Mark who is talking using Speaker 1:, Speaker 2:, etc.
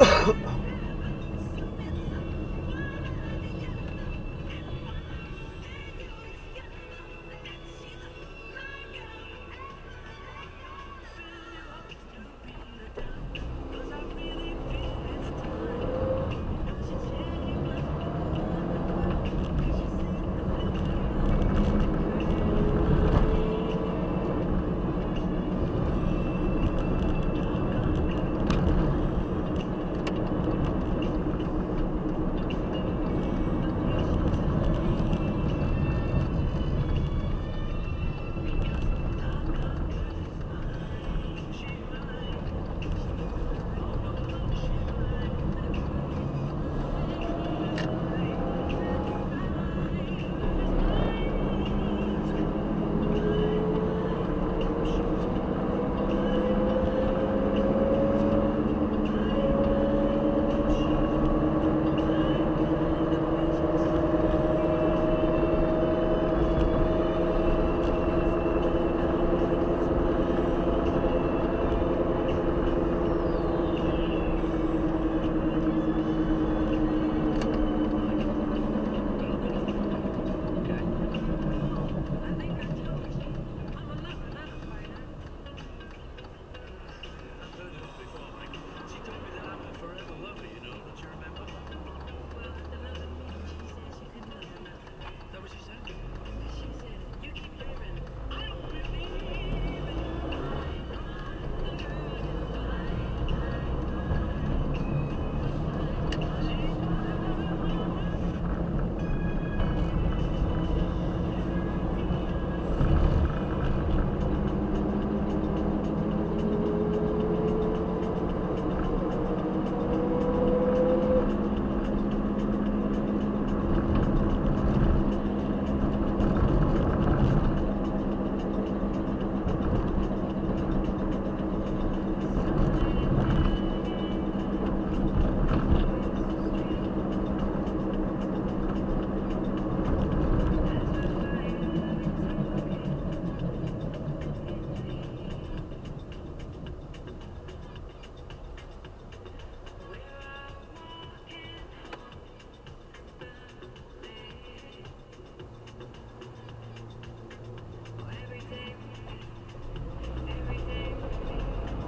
Speaker 1: Ugh.